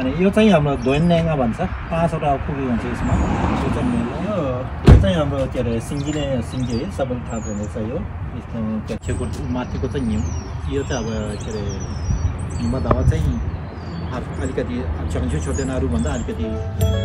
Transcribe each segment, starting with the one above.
अनि यो चाहिँ हाम्रो धोन्याङ्गा भन्छ पाँचवटा खुबी हुन्छ यसमा यो चाहिँ मेल यो चाहिँ हाम्रो के अरे सिङ्गिने सिङ्गी है सबैले थाहा हुनेछ यो छेउको माथिको चाहिँ हिउँ यो चाहिँ अब के अरे हिउँमा धावा चाहिँ अलिक- अलिकति छेउ छोड्दैन अरूभन्दा अलिकति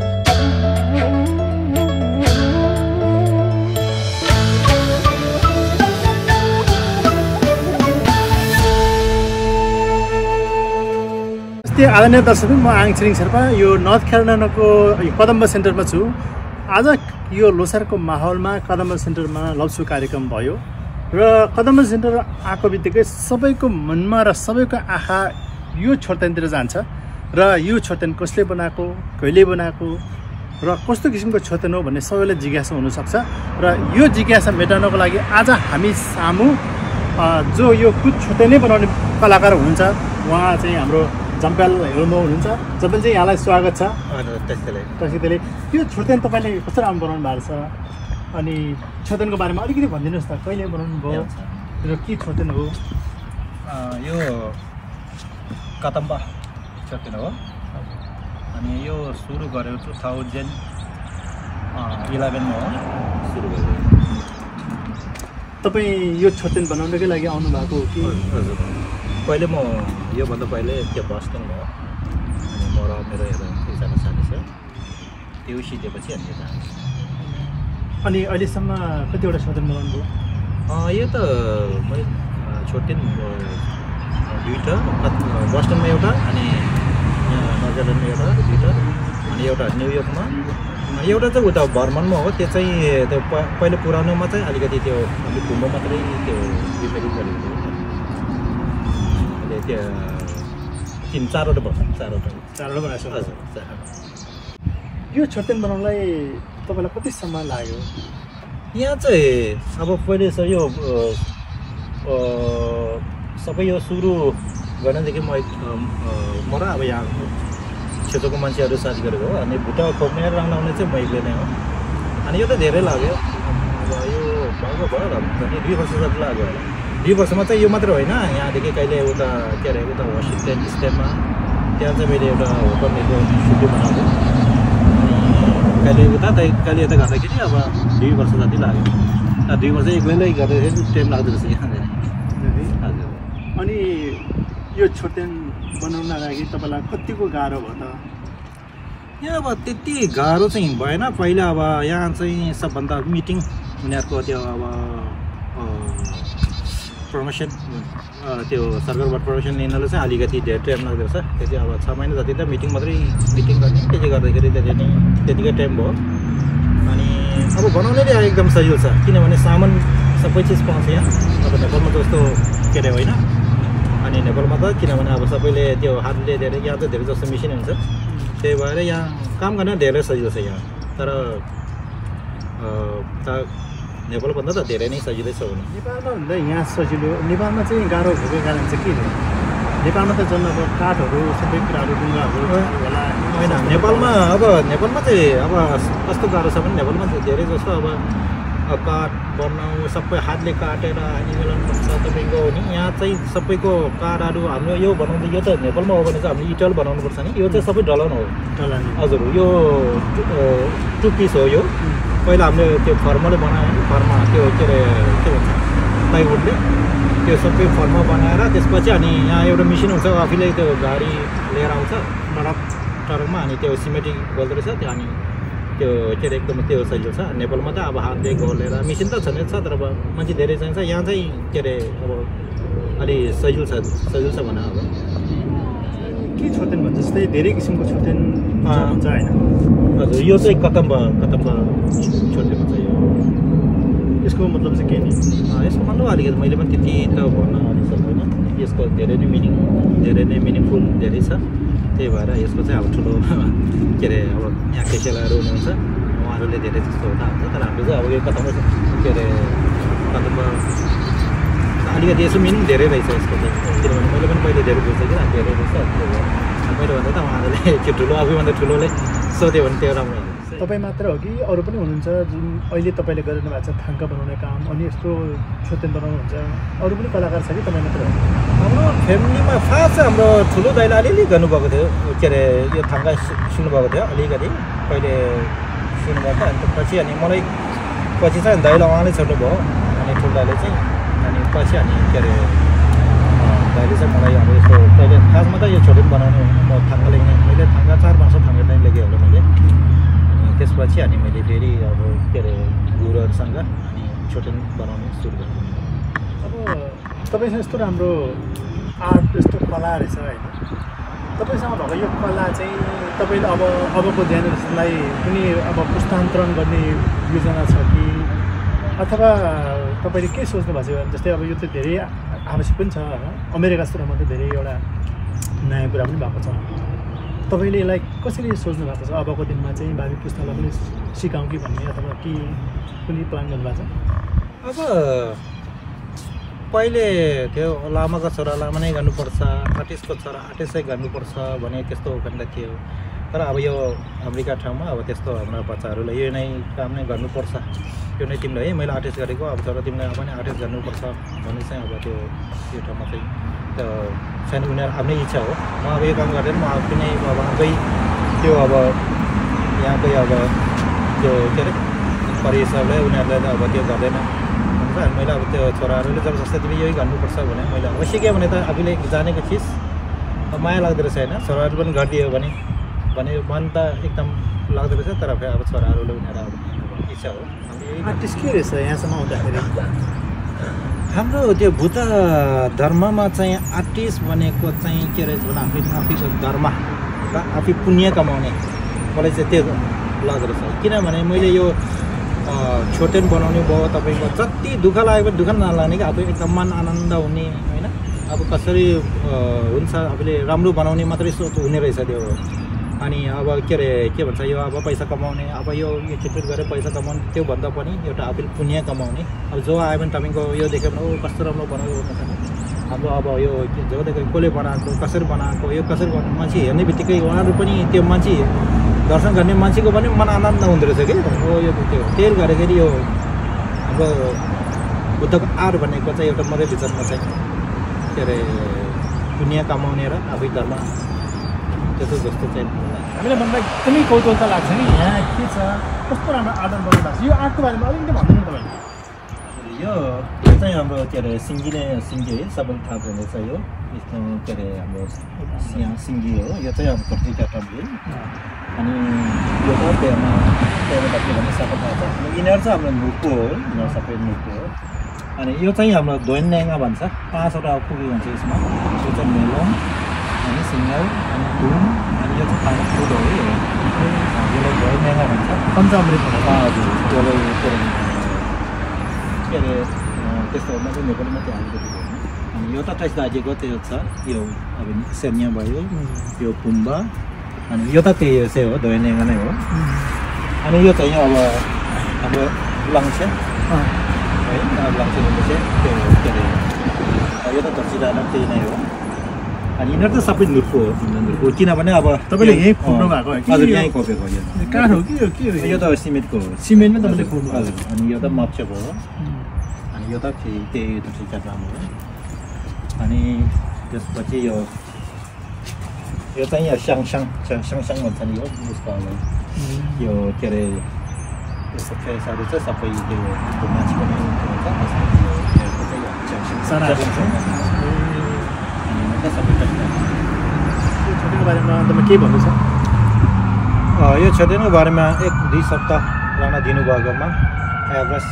नमस्ते आदरणीय दर्शक म आङ छिरिङ शेर्पा यो नर्थ क्यारोलिनाको यो कदम्ब सेन्टरमा छु। आज यो लोसारको माहौलमा कदम्ब सेन्टरमा लप्सु कार्यक्रम भयो र कदम्ब सेन्टर आएको बित्तिकै सबैको मनमा र सबैको आँखा यो छोर्तेनतिर जान्छ र यो छोर्तेन कसले बनाएको कहिले बनाएको र कस्तो किसिमको छोर्तेन हो भन्ने सबैलाई जिज्ञासा हुनसक्छ र यो जिज्ञासा मेटाउनको लागि आज हामी सामु जो यो कुद छोर्तेनै बनाउने कलाकार हुनुहुन्छ उहाँ चाहिँ हाम्रो जम्प्याल हेर्नु हुनुहुन्छ जम्प्याल चाहिँ यहाँलाई स्वागत छ। त्यसैले। यो छोर्तेन तपाईँले कस्तो राम्रो बनाउनु भएको छ? अनि छोर्तेनको बारेमा अलिकति भनिदिनुहोस् त कहिले बनाउनु भयो? र के छोर्तेन हो? यो कदम्बा छोर्तेन हो। अनि यो सुरु गरेको टु थाउजन्ड इलेभेनमा हो। सुरु गरेको तपाईँ यो छोर्तेन बनाउनकै लागि आउनु भएको हो कि? हजुर। पहिले म योभन्दा पहिले त्यो बस्टनमा हो अनि म र मेरो एउटा एकजना साथी छ त्यो सिकेपछि अनि यता। अनि अहिलेसम्म कतिवटा छोर्तेन बनाउनु भयो यो त मैले छोटिन दुइटा कत- बस्टनमा एउटा अनि यहाँ नजरल्यान्डमा एउटा दुइटा अनि एउटा न्युयोर्कमा एउटा चाहिँ उता भर्मनमा हो त्यो चाहिँ त्यो पहिले पुरानोमा चाहिँ अलिकति त्यो अलिक घुम्बो मात्रै त्यो रिपेयरिङ गरेको थियो तिन चारवटा भन्छ चारवटा चारवटा बनाएको हजुर यो छोर्तेन बनाउनलाई तपाईँलाई कति समय लाग्यो यहाँ चाहिँ अब पहिले चाहिँ यो सबै यो सुरु गर्नदेखि म म र अब यहाँ क्षेत्रको मान्छेहरू साथी गरेको हो अनि भुटा खोप्ने र रङ्गाउने चाहिँ म एक्लै नै हो अनि यो त धेरै लाग्यो अब यो भएको भयो कति दुई वर्ष जति लाग्यो होला दुई वर्षमा चाहिँ यो मात्रै होइन यहाँदेखि कहिले उता के अरे उता वासिङटन स्टेटमा त्यहाँ चाहिँ मैले एउटा होटलको सुटु बनाएको अनि कहिले उता त कहिले यता गर्दाखेरि अब दुई वर्ष जति लाग्यो दुई वर्ष एक्लैलाई गर्दाखेरि टाइम लाग्दो रहेछ यहाँनिर हजुर अनि यो छोर्तेन बनाउन लागि तपाईँलाई कतिको गाह्रो भयो त यहाँ अब त्यति गाह्रो चाहिँ भएन पहिला अब यहाँ चाहिँ सबभन्दा मिटिङ उनीहरूको त्यो अब प्रमोसन त्यो सरकारबाट प्रमोसन लिनलाई चाहिँ अलिकति धेरै टाइम लाग्दो रहेछ। त्यति अब छ महिना जति त मिटिङ मात्रै मिटिङ गर्ने त्यसले गर्दाखेरि त्यति नै त्यतिकै टाइम भयो। अनि अब बनाउनै चाहिँ एकदम सजिलो छ किनभने सामान सबै चिज पाउँछ यहाँ। अब नेपालमा जस्तो के अरे होइन? अनि नेपालमा त किनभने अब सबैले त्यो हातले धेरै यहाँ त धेरै जस्तो मेसिन हुन्छ। त्यही भएर यहाँ काम गर्न धेरै सजिलो छ यहाँ। तर नेपालभन्दा त धेरै नै सजिलै छ हुनु नेपालमा भन्दा यहाँ सजिलो नेपालमा चाहिँ गाह्रो भएको कारण चाहिँ के हो नेपालमा त झन् अब काठहरू सबै कुराहरू ढुङ्गाहरू होला होइन नेपालमा अब नेपालमा चाहिँ अब कस्तो गाह्रो छ भने नेपालमा चाहिँ धेरै जस्तो अब काठ बनाउ सबै हातले काटेर अनि मिलाउनु पर्छ तपाईँको नि यहाँ चाहिँ सबैको कारहरू हाम्रो यो बनाउँदा यो त नेपालमा हो भने चाहिँ हामीले इटल बनाउनु पर्छ नि यो चाहिँ सबै डलन हो डलानी हजुर यो टु पिस हो यो पहिला हामीले त्यो फर्माले बनायो फर्मा त्यो के अरे के भन्छ प्लाइवुडले त्यो सबै फर्मा बनाएर त्यसपछि अनि यहाँ एउटा मेसिन हुन्छ आफैले त्यो गाडी लिएर आउँछ ट्रक ट्रकमा अनि त्यो सिमेन्टिङ बोल्दो रहेछ त्यो अनि त्यो के अरे एकदम त्यो सजिलो छ नेपालमा त अब हातले घोलेर मेसिन त छँदै छ तर अब मान्छे धेरै चाहिन्छ यहाँ चाहिँ के अरे अब अलि सजिलो छ सजिलो छ भन अब के छोर्तेन भन्छ जस्तै धेरै किसिमको छोर्तेन अँ। हुन्छ होइन हजुर यो चाहिँ कतम्ब कतम्ब छोड्दै भन्छ यो यसको मतलब चाहिँ के नि यसको मतलब अलिकति मैले पनि त्यति त भन्न सक्दैन यसको धेरै नै मिनिङ धेरै नै मिनिङफुल धेरै छ त्यही भएर यसको चाहिँ अब ठुलो के अरे अब यहाँ केसेलाहरू हुनुहुन्छ उहाँहरूले धेरै जस्तो थाहा हुन्छ तर हाम्रो चाहिँ अब यो कतामा के अरे कतामा अलिकति यसो मिनिङ धेरै रहेछ यसको चाहिँ किनभने मैले पनि पहिले धेरै बुझ्थेँ कि धेरै रहेछ मैले भन्दा त उहाँहरूले त्यो ठुलो आफूभन्दा ठुलोले सोध्यो भने त्यो राम्रो हुन्छ तपाईँ मात्र हो कि अरू पनि हुनुहुन्छ जुन अहिले तपाईँले गरिरहनु भएको छ थाङ्का बनाउने काम अनि यस्तो छोतेन बनाउनुहुन्छ? अरू पनि कलाकार छ कि तपाईँ मात्र हो? हाम्रो फ्यामिलीमा फास्ट हाम्रो ठुलो दाइले अलिअलि गर्नुभएको थियो। के अरे यो थाङ्गा सि- सिक्नुभएको थियो अलिकति। पहिले सिक्नुभएको थियो अन्त पछि अनि मलाई पछि चाहिँ दाइले उहाँले छोड्नुभयो। अनि ठुलो दाइले चाहिँ पछि अनि के अरे अँ, दाइले चाहिँ मलाई अब यस्तो पहिले खासमा त यो छोटो बनाउनु होइन म थाङ्गा लेख्ने मैले थाङ्गा चार वर्ष थाङ्गा नै लेखेँ होला मैले अनि त्यसपछि अनि मैले फेरि अब के अरे गुरुहरूसँग अनि छोटो बनाउनु सुरु गरेँ अब तपाईँसँग यस्तो राम्रो आर्ट यस्तो कला रहेछ होइन तपाईँसँग भएको यो कला चाहिँ तपाईँले अब अबको जेनेरेसनलाई कुनै अब पुस्तान्तरण गर्ने योजना छ कि अथवा तपाईँले के सोच्नु भएको छ? जस्तै अब यो त धेरै आवश्यक पनि छ होइन? अमेरिका जस्तोमा त धेरै एउटा नयाँ कुरा पनि भएको छ। तपाईँले यसलाई कसरी सोच्नु भएको छ? अबको दिनमा चाहिँ भावी पुस्तालाई पनि सिकाउँ कि भन्ने अथवा के कुनै प्लान गर्नुभएको छ? अब पहिले त्यो लामाको छोरा लामा नै गर्नुपर्छ आर्टिस्टको छोरा आर्टिस्टै गर्नुपर्छ भने त्यस्तो भन्दा थियो तर अब यो अमेरिका ठाउँमा अब त्यस्तो हाम्रा बच्चाहरूलाई यो नै काम नै गर्नुपर्छ। यो नै तिमीले है मैले आर्टिस्ट गरेको अब छोरा तिमीले अब नै आर्टिस्ट गर्नुपर्छ भन्ने चाहिँ अब त्यो यो ठाउँमा चाहिँ त्यो सानो उनीहरू आफ्नै इच्छा हो। म अब यो काम गर्दैन म आफै नै अब आफै त्यो अब यहाँकै अब त्यो के अरे परिसरलाई उनीहरूलाई अब त्यो गर्दैन। मैले अब त्यो छोराहरूले जबरजस्ती तिमी यही गर्नुपर्छ भने मैले अब सिकेँ भने त आफूले जानेको चिज माया लाग्दो रहेछ होइन। छोराहरू पनि गरिदियो भने। भने मन त एकदम लाग्दो रहेछ तर फेरि अब छोराहरूले उनीहरू अब इच्छा हो। आर्टिस्ट के रहेछ यहाँसम्म आउँदाखेरि? हाम्रो त्यो बुद्ध धर्ममा चाहिँ आर्टिस्ट भनेको चाहिँ के रहेछ भने आफै आफैको धर्म र आफै पुण्य कमाउने मलाई चाहिँ त्यो लाग्दो रहेछ। किनभने मैले यो अ, छोटेन बनाउने भयो तपाईँको जति दुःख पनि दुःख नलाग्ने कि आफै एकदम मन आनन्द हुने होइन? अब कसरी हुन्छ आफूले राम्रो बनाउने मात्रै सोच हुने रहेछ त्यो। अनि अब के अरे के भन्छ यो अब पैसा कमाउने अब यो चिटपिट गरेर पैसा कमाउने त्योभन्दा पनि एउटा आफूले पुण्य कमाउने। अब जो आयो भने तपाईँको यो देख्यो भने ओ कस्तो राम्रो बनाएको हाम्रो अब यो जो देख्यो कसले बनाएको कसरी बनाएको यो कसरी बनाएको मान्छे हेर्ने बित्तिकै उहाँहरू पनि त्यो मान्छे दर्शन गर्ने मान्छेको पनि मन आनन्द हुँदो रहेछ कि? ओ यो त्यो त्यही गर्दाखेरि यो हाम्रो बुद्धको आर भनेको चाहिँ एउटा मरै विचारमा चाहिँ के अरे पुण्य कमाउने र आफै धर्म त्यस्तो जस्तो चाहिँ। हामीलाई भन्दा एकदमै कौतुहलता लाग्छ नि। यहाँ के छ? कस्तो राम्रो बनाउनु भएको छ? यो आर्टको बारेमा अलिकति भन्नु न तपाईँले। यो चाहिँ हाम्रो के अरे सिङ्गी नै सिङ्गी है सबैले थाहा हुँदैछ यो। यसको के अरे हाम्रो सिङ्गी हो। यो चाहिँ अब कति टम्बी अनि यो त त्यहाँ त्यहाँबाट के भन्ने सबै थाहा छ। अनि यिनीहरू चाहिँ हाम्रो नुको हो यिनीहरू सबै नुको हो। अनि यो चाहिँ हाम्रो दोइन्याङ्गा भन्छ। पाँचवटा पुगी भन्छ यसमा। यो चाहिँ मेलोङ अनि यो चाहिँ खाने फुड हो है यसलाई दोइन्याङ्गा भन्छ पञ्चामृत हजुर त्यसलाई के अरे के अरे अँ, त्यस्तो मात्रै नेपाली मात्रै भयो अनि यो त दाजिएको त्यो छ यो अब सेन्या भयो यो पुम्बा अनि यो त त्यही चाहिँ हो दोयनेङ्गा नै हो अनि यो चाहिँ अब हाम्रो लङ्से है अब लङ्से भनेपछि त्यो के अरे अब यो त दक्षिणा त्यही नै हो अनि यिनीहरू त सबै नुर्को हो नुर्को किनभने अब तपाईँले यहीँ अँ, खोज्नु भएको हजुर यहीँ खोपेको काठ हो कि यो के हो यो त सिमेन्टको हो सिमेन्टमै तपाईँले खोज्नु हजुर अनि यो त मप्चेको हो. अनि यो त त्यही त्यही ठिक राम्रो हो अनि त्यसपछि यो यो चाहिँ यहाँ स्याङसाङ स्याङसाङ भन्छ नि यो उसको अब यो के अरे यस्तो फेसहरू चाहिँ सबै त्यो त्यो मान्छेको बारेमा तपाईँ के भन्नु छ? अ, यो क्षतिको बारेमा एक दुई सप्ताह लान दिनुभएकोमा एभरेज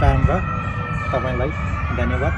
टाइम र तपाईँलाई धन्यवाद